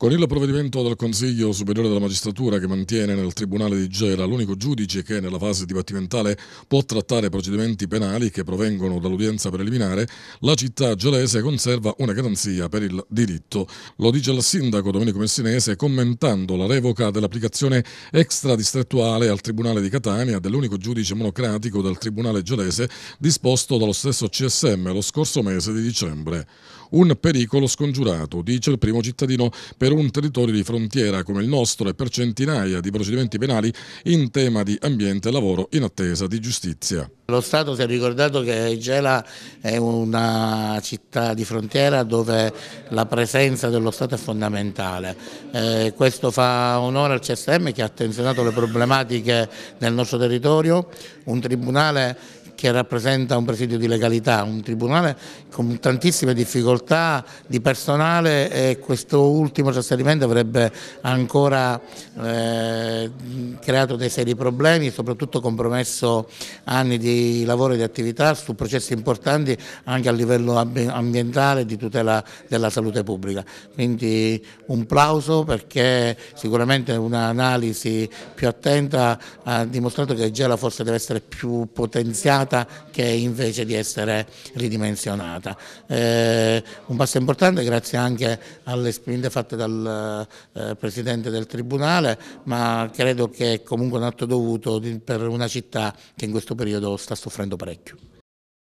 Con il provvedimento del Consiglio Superiore della Magistratura che mantiene nel Tribunale di Gela l'unico giudice che nella fase dibattimentale può trattare procedimenti penali che provengono dall'udienza preliminare, la città gelese conserva una garanzia per il diritto. Lo dice il sindaco Domenico Messinese commentando la revoca dell'applicazione extradistrettuale al Tribunale di Catania dell'unico giudice monocratico del Tribunale gelese disposto dallo stesso CSM lo scorso mese di dicembre. Un pericolo scongiurato, dice il primo cittadino, per un territorio di frontiera come il nostro e per centinaia di procedimenti penali in tema di ambiente e lavoro in attesa di giustizia. Lo Stato si è ricordato che Gela è una città di frontiera dove la presenza dello Stato è fondamentale. Eh, questo fa onore al CSM che ha attenzionato le problematiche del nostro territorio, un tribunale che rappresenta un presidio di legalità, un tribunale con tantissime difficoltà di personale e questo ultimo trasferimento avrebbe ancora eh, creato dei seri problemi, soprattutto compromesso anni di lavoro e di attività su processi importanti anche a livello ambientale e di tutela della salute pubblica. Quindi un plauso perché sicuramente un'analisi più attenta ha dimostrato che Gela forse deve essere più potenziata potenziata che invece di essere ridimensionata. Eh, un passo importante grazie anche alle spinte fatte dal eh, Presidente del Tribunale, ma credo che è comunque un atto dovuto per una città che in questo periodo sta soffrendo parecchio.